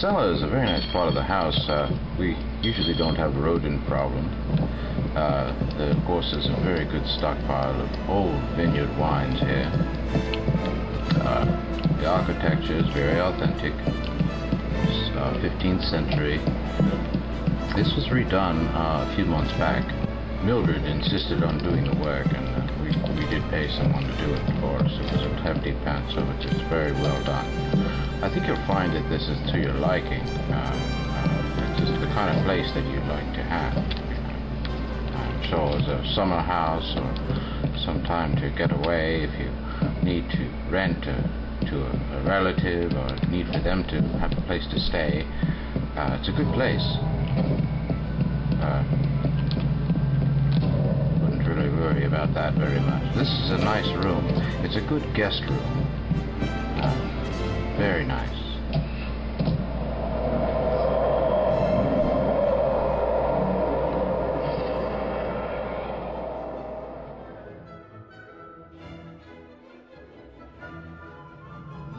cellar is a very nice part of the house. Uh, we usually don't have a rodent problem. Uh, of course, there's a very good stockpile of old vineyard wines here. Uh, the architecture is very authentic. It's 15th uh, century. This was redone uh, a few months back. Mildred insisted on doing the work, and uh, we, we did pay someone to do it for us. It was a hefty pant, so it's very well done. I think you'll find that this is to your liking. Um, it's just the kind of place that you'd like to have. I'm sure as a summer house or some time to get away if you need to rent a, to a, a, relative or need for them to have a place to stay. Uh, it's a good place. Uh, wouldn't really worry about that very much. This is a nice room. It's a good guest room. Very nice.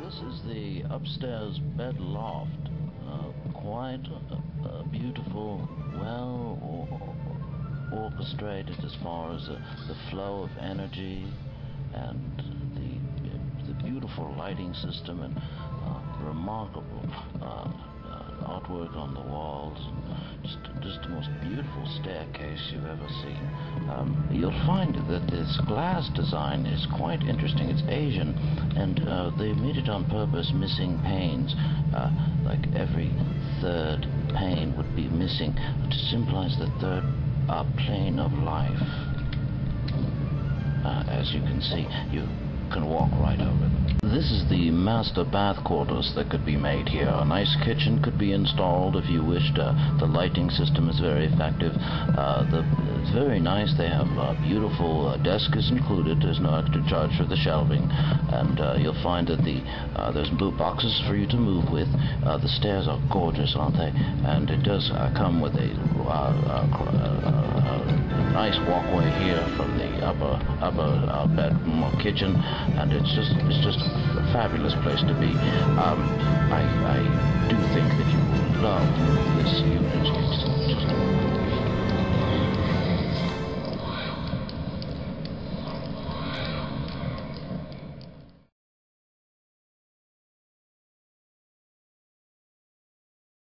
This is the upstairs bed loft. Uh, quite a, a beautiful, well orchestrated as far as the, flow of energy and beautiful lighting system and uh, remarkable uh, uh, artwork on the walls just, just the most beautiful staircase you've ever seen. Um, you'll find that this glass design is quite interesting. It's Asian and uh, they made it on purpose missing panes uh, like every third pane would be missing to symbolize the third a plane of life. Uh, as you can see, you can walk right over. This is the master bath quarters that could be made here. A nice kitchen could be installed if you wished. Uh, the lighting system is very effective. Uh, the, it's very nice. They have a beautiful uh, desk is included. There's no extra charge for the shelving. And uh, you'll find that the uh, there's boot boxes for you to move with. The stairs are gorgeous, aren't they? And it does come with a nice walkway here from the upper upper bedroom or kitchen, and it's just it's just a fabulous place to be. Um, I, I do think that you will love.